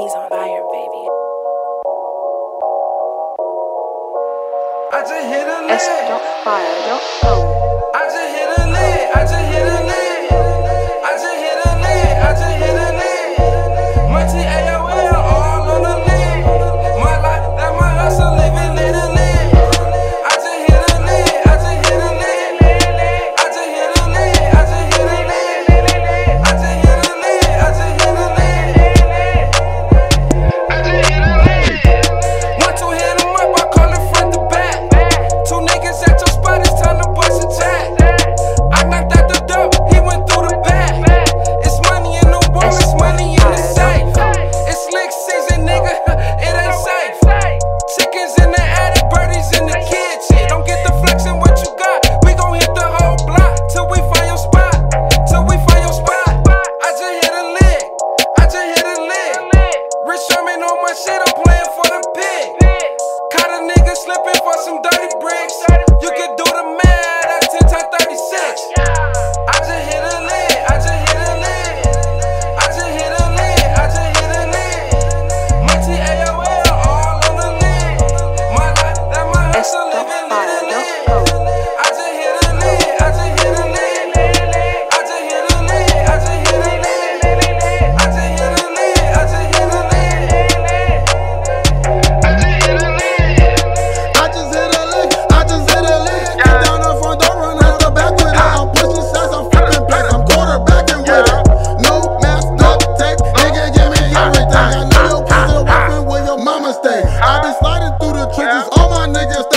He's on fire, baby. I just hit a lick. S.fire.com. I just hit a lick. I just hit a shit, I'm playing for the pig. Caught a nigga slipping for some dirty bricks. I been sliding through the trenches, all my niggas